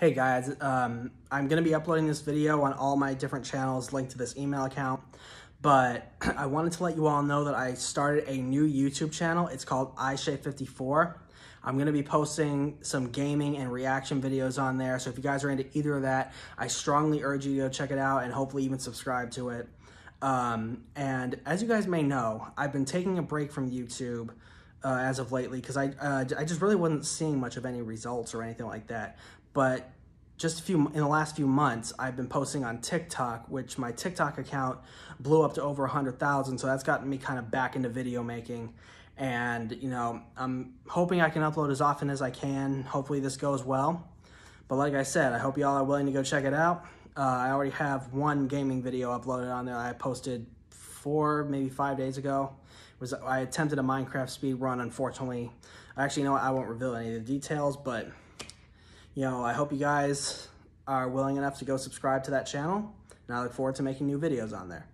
Hey guys, um, I'm going to be uploading this video on all my different channels linked to this email account, but I wanted to let you all know that I started a new YouTube channel. It's called iShay54. I'm going to be posting some gaming and reaction videos on there, so if you guys are into either of that, I strongly urge you to go check it out and hopefully even subscribe to it. Um, and as you guys may know, I've been taking a break from YouTube uh, as of lately because I, uh, I just really wasn't seeing much of any results or anything like that. But just a few in the last few months i've been posting on tiktok which my tiktok account blew up to over 100000 so that's gotten me kind of back into video making. And you know i'm hoping i can upload as often as i can. Hopefully this goes well. But like i said i hope y'all are willing to go check it out. Uh, i already have one gaming video uploaded on there i posted four maybe five days ago was i attempted a minecraft speed run unfortunately actually you know what? i won't reveal any of the details but you know, I hope you guys are willing enough to go subscribe to that channel, and I look forward to making new videos on there.